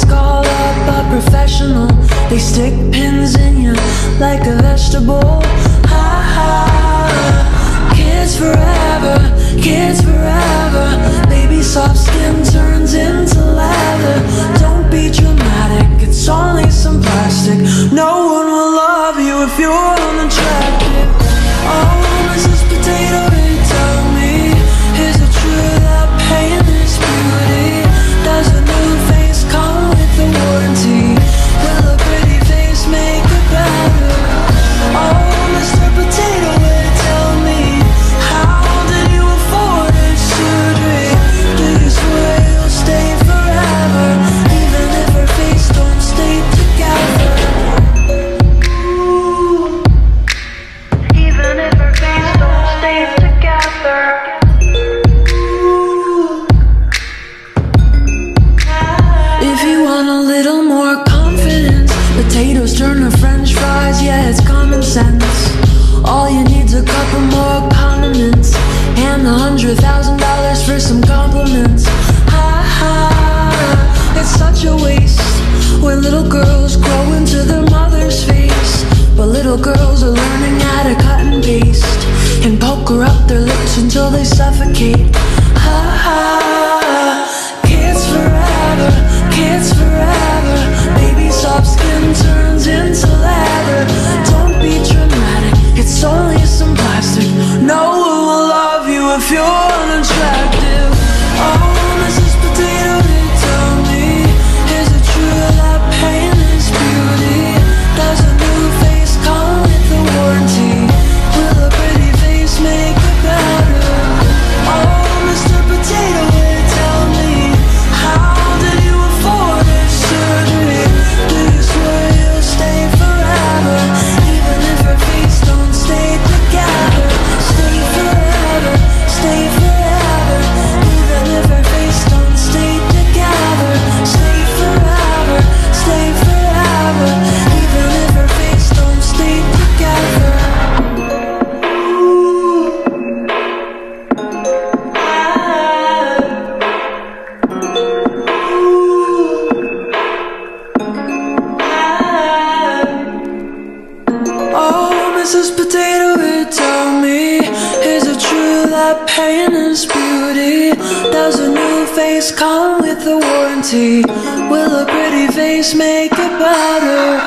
always call up a professional. They stick pins in you like a vegetable. Ha ha. Kids forever, kids forever. Baby soft skin turns into leather Don't be dramatic, it's only some plastic. No one will love you if you're until they suffocate. Kids forever, kids forever. Baby soft skin turns into leather. Don't be dramatic, it's only some plastic. No one will love you if you're Oh, Mrs. Potato Head, tell me, is it true that pain is beauty? Does a new face come with a warranty? Will a pretty face make it better?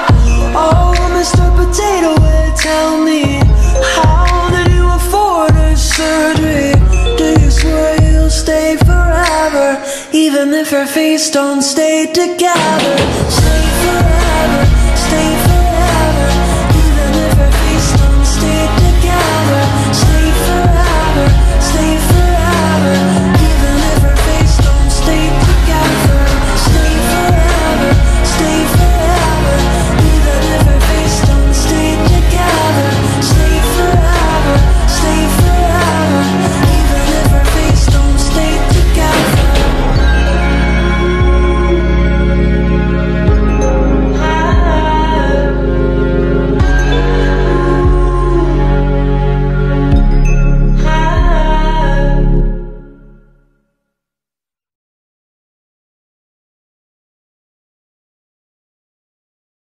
Oh, Mr. Potato Head, tell me, how did you afford a surgery? Do you swear you'll stay forever, even if her face don't stay together? Stay forever.